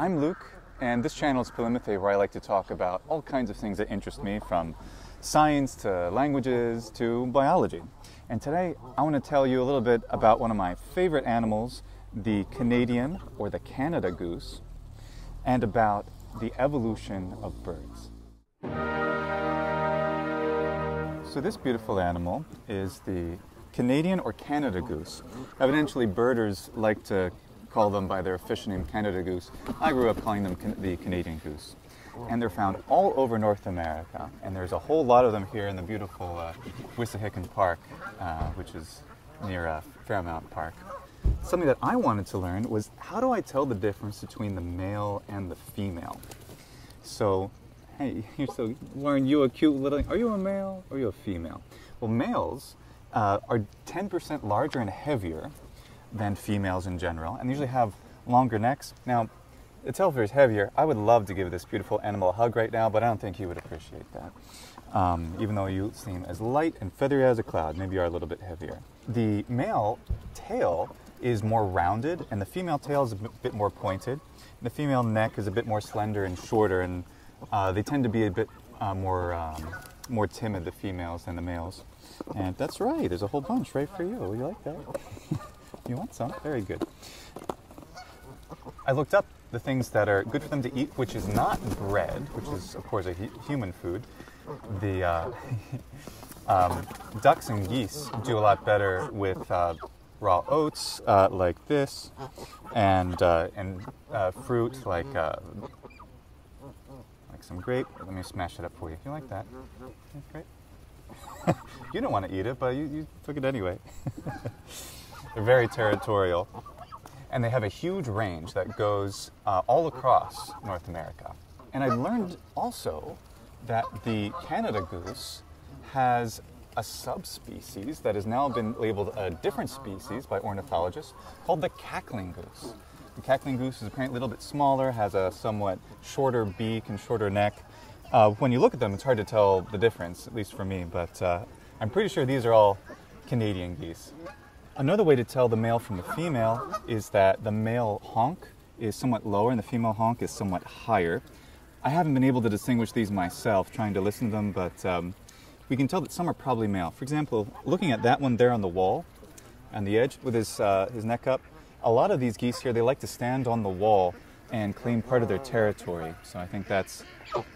I'm Luke, and this channel is polýMATHY, where I like to talk about all kinds of things that interest me, from science to languages to biology. And today I want to tell you a little bit about one of my favorite animals, the Canadian or the Canada goose, and about the evolution of birds. So, this beautiful animal is the Canadian or Canada goose. Evidently, birders like to call them by their official name Canada goose. I grew up calling them can- the Canadian goose. And they're found all over North America. And there's a whole lot of them here in the beautiful uh, Wissahickon Park, uh, which is near uh, Fairmount Park. Something that I wanted to learn was how do I tell the difference between the male and the female? So, hey, you're so Lauren, you a cute little. Are you a male or are you a female? Well, males uh, are 10% larger and heavier than females in general, and usually have longer necks. Now, the Telfair is heavier. I would love to give this beautiful animal a hug right now, but I don't think he would appreciate that. Um, even though you seem as light and feathery as a cloud, maybe you are a little bit heavier. The male tail is more rounded, and the female tail is a bit- bit more pointed. The female neck is a bit more slender and shorter, and uh, they tend to be a bit uh, more um, more timid, the females, than the males. And that's right. There's a whole bunch right for you. You like that? you want some? Very good. I looked up the things that are good for them to eat, which is not bread, which is of course a hu- human food. The uh, um, ducks and geese do a lot better with uh, raw oats uh, like this, and uh, and uh, fruit like uh, like some grape. Let me smash it up for you. You like that? Great. you don't want to eat it, but you, you took it anyway. They're very territorial and they have a huge range that goes uh, all across North America. And I learned also that the Canada goose has a subspecies that has now been labeled a different species by ornithologists called the cackling goose. The cackling goose is apparently a little bit smaller, has a somewhat shorter beak and shorter neck. Uh, when you look at them, it's hard to tell the difference, at least for me, but uh, I'm pretty sure these are all Canadian geese. Another way to tell the male from the female is that the male honk is somewhat lower and the female honk is somewhat higher. I haven't been able to distinguish these myself trying to listen to them, but um, we can tell that some are probably male. For example, looking at that one there on the wall, on the edge with his, uh, his neck up, a lot of these geese here, they like to stand on the wall and claim part of their territory. So I think that's,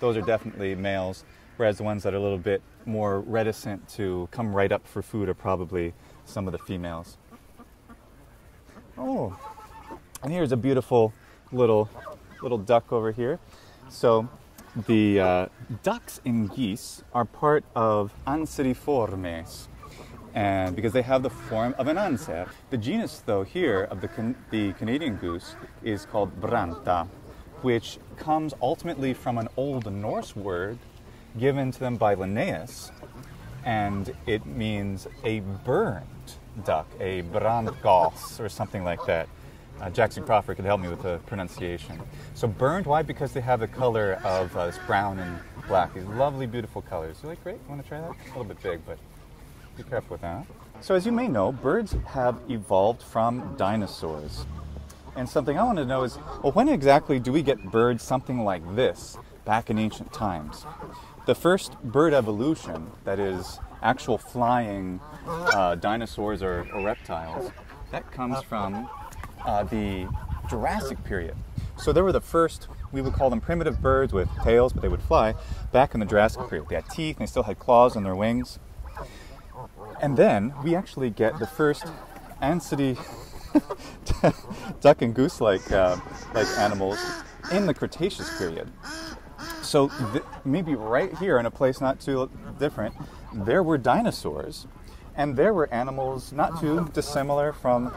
those are definitely males, whereas the ones that are a little bit more reticent to come right up for food are probably some of the females. Oh, and here's a beautiful little little duck over here. So the uh, ducks and geese are part of Anseriformes, and because they have the form of an anser. The genus, though, here of the can- the Canadian goose is called Branta, which comes ultimately from an Old Norse word given to them by Linnaeus, and it means a burned duck, a brandgas, or something like that. Uh, Jackson Crawford could help me with the pronunciation. So burned, why? Because they have the color of uh, this brown and black. These lovely, beautiful colors. You like great? You want to try that? A little bit big, but be careful with that. So as you may know, birds have evolved from dinosaurs. And something I want to know is, well, when exactly do we get birds something like this back in ancient times? The first bird evolution, that is, actual flying uh, dinosaurs or, or reptiles, that comes from uh, the Jurassic period. So there were the first, we would call them primitive birds with tails, but they would fly back in the Jurassic period. They had teeth and they still had claws on their wings. And then we actually get the first ancity duck and goose like uh, like animals in the Cretaceous period. So th- maybe right here in a place not too different, there were dinosaurs, and there were animals not too dissimilar from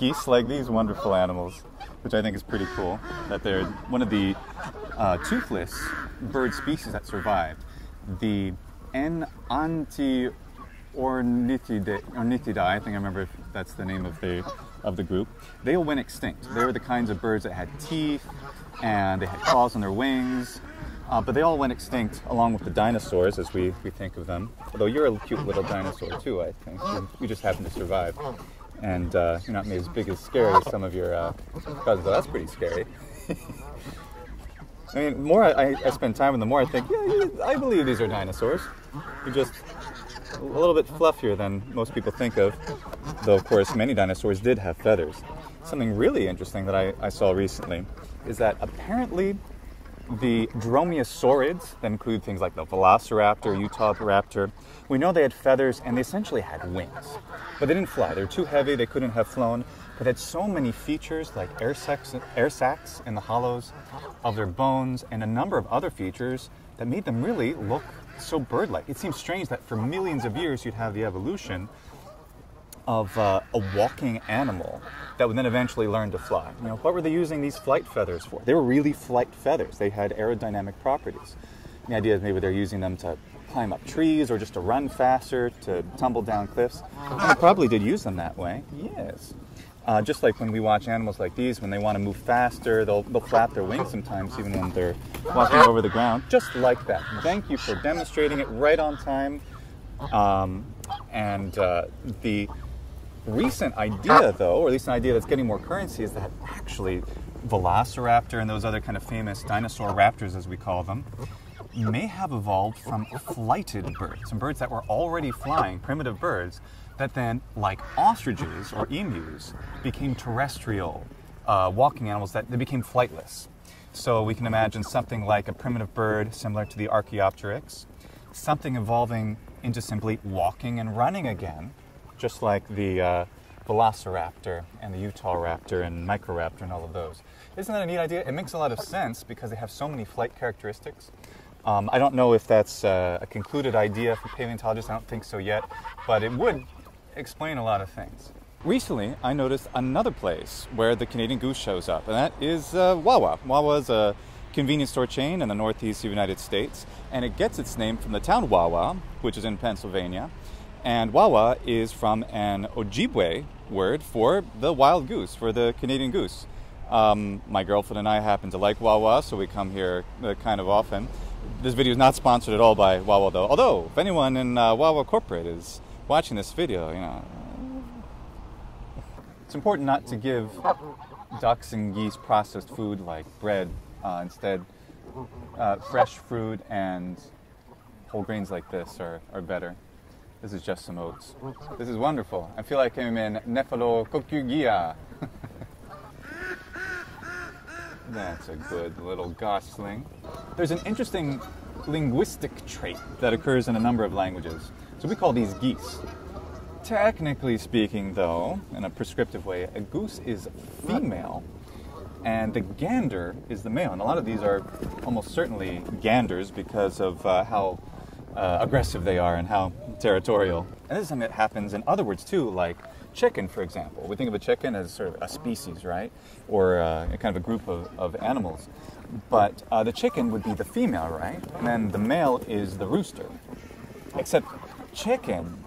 geese, like these wonderful animals, which I think is pretty cool. That they're one of the uh, toothless bird species that survived. The N. anti ornithidae, I think I remember if that's the name of the of the group. They all went extinct. They were the kinds of birds that had teeth and they had claws on their wings. Uh, but they all went extinct along with the dinosaurs as we, we think of them. Although you're a cute little dinosaur too, I think. You, you just happen to survive. And uh, you're not made as big as scary as some of your uh, cousins. Oh, that's pretty scary. I mean, more I, I spend time with them, the more I think, yeah, yeah, I believe these are dinosaurs. They're just a little bit fluffier than most people think of. Though, of course, many dinosaurs did have feathers. Something really interesting that I, I saw recently is that apparently the dromaeosaurids, that include things like the velociraptor, Utahraptor, we know they had feathers and they essentially had wings. But they didn't fly. They were too heavy, they couldn't have flown. But had so many features like air sacs, air sacs in the hollows of their bones and a number of other features that made them really look so bird like. It seems strange that for millions of years you'd have the evolution of uh, a walking animal that would then eventually learn to fly. You know, what were they using these flight feathers for? They were really flight feathers. They had aerodynamic properties. The idea is maybe they're using them to climb up trees or just to run faster, to tumble down cliffs. They probably did use them that way. Yes. Uh, just like when we watch animals like these, when they want to move faster, they'll, they'll flap their wings sometimes, even when they're walking over the ground, just like that. Thank you for demonstrating it right on time. Um, and uh, the recent idea, though, or at least an idea that's getting more currency, is that actually Velociraptor and those other kind of famous dinosaur raptors, as we call them, may have evolved from flighted birds, some birds that were already flying, primitive birds, that then, like ostriches or emus, became terrestrial uh, walking animals that they became flightless. So we can imagine something like a primitive bird similar to the Archaeopteryx, something evolving into simply walking and running again, just like the uh, Velociraptor and the Utahraptor and Microraptor and all of those. Isn't that a neat idea? It makes a lot of sense because they have so many flight characteristics. Um, I don't know if that's uh, a concluded idea for paleontologists. I don't think so yet, but it would explain a lot of things. Recently, I noticed another place where the Canadian Goose shows up, and that is uh, Wawa. Wawa is a convenience store chain in the northeast United States, and it gets its name from the town Wawa, which is in Pennsylvania. And Wawa is from an Ojibwe word for the wild goose, for the Canadian goose. Um, my girlfriend and I happen to like Wawa, so we come here uh, kind of often. This video is not sponsored at all by Wawa, though. Although, if anyone in uh, Wawa Corporate is watching this video, you know, it's important not to give ducks and geese processed food like bread. Uh, instead, uh, fresh fruit and whole grains like this are, are better. This is just some oats. This is wonderful. I feel like I'm in Nephelococcygia. That's a good little gosling. There's an interesting linguistic trait that occurs in a number of languages. So we call these geese. Technically speaking, though, in a prescriptive way, a goose is female and the gander is the male. And a lot of these are almost certainly ganders because of uh, how uh, aggressive they are and how territorial. And this is something that happens in other words too, like chicken, for example. We think of a chicken as sort of a species, right? Or uh, kind of a group of, of animals. But uh, the chicken would be the female, right? And then the male is the rooster. Except chicken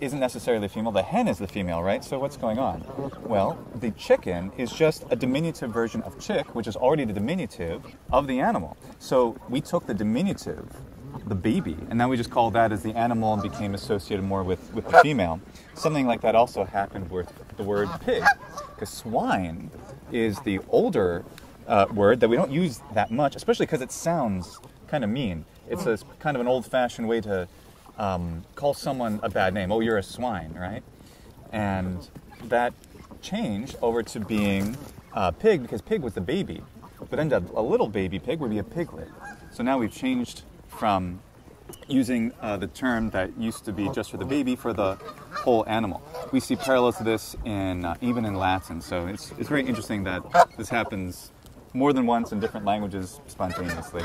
isn't necessarily the female, the hen is the female, right? So what's going on? Well, the chicken is just a diminutive version of chick, which is already the diminutive of the animal. So we took the diminutive, the baby, and now we just call that as the animal and became associated more with, with the female. Something like that also happened with the word pig, because swine is the older uh, word that we don't use that much, especially because it sounds kind of mean. It's a kind of an old-fashioned way to um, call someone a bad name. Oh, you're a swine, right? And that changed over to being uh, pig because pig was the baby. But then a little baby pig would be a piglet. So now we've changed from using uh, the term that used to be just for the baby for the whole animal. We see parallels to this in uh, even in Latin. So it's, it's very interesting that this happens more than once in different languages spontaneously.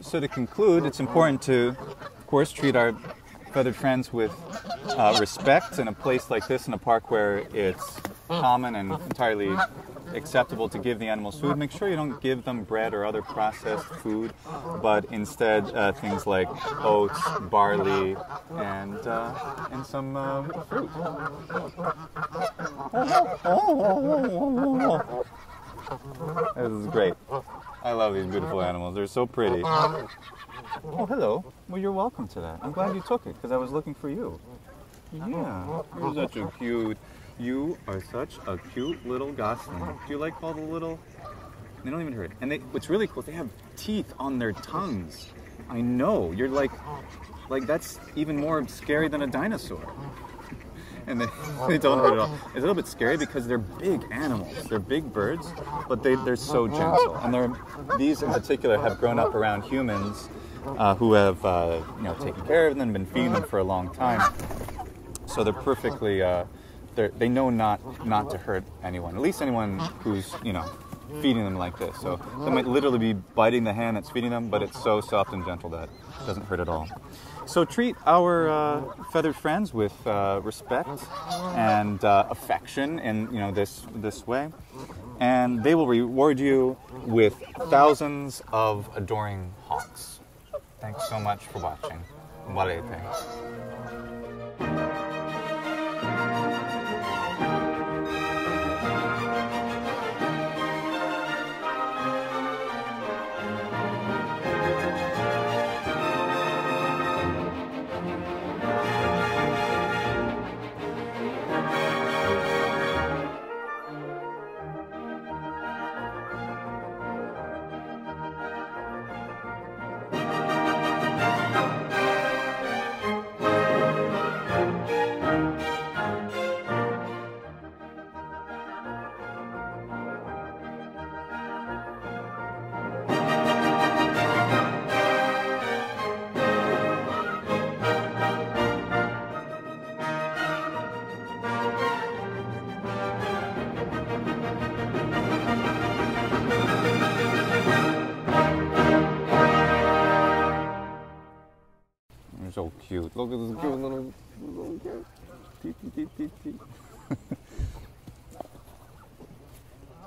So to conclude, it's important to of course, treat our feathered friends with uh, respect in a place like this, in a park where it's common and entirely acceptable to give the animals food. Make sure you don't give them bread or other processed food, but instead uh, things like oats, barley, and uh, and some uh, fruit. This is great. I love these beautiful animals. They're so pretty. Oh, hello. Well, you're welcome to that. I'm glad you took it because I was looking for you. Yeah, you're such a cute. You are such a cute little gosling. Do you like all the little They don't even hurt. And they, what's really cool, they have teeth on their tongues. I know. You're like, like that's even more scary than a dinosaur. and they, they don't hurt at all. It's a little bit scary because they're big animals. They're big birds, but they, they're so gentle. And they're, these in particular have grown up around humans uh, who have uh, you know, taken care of them, been feeding them for a long time. So they're perfectly, uh, they know not, not to hurt anyone, at least anyone who's, you know, feeding them like this. So they might literally be biting the hand that's feeding them, but it's so soft and gentle that it doesn't hurt at all. So treat our uh, feathered friends with uh, respect and uh, affection in you know this this way, and they will reward you with thousands of adoring hawks. Thanks so much for watching. Valete. Cute. Look at this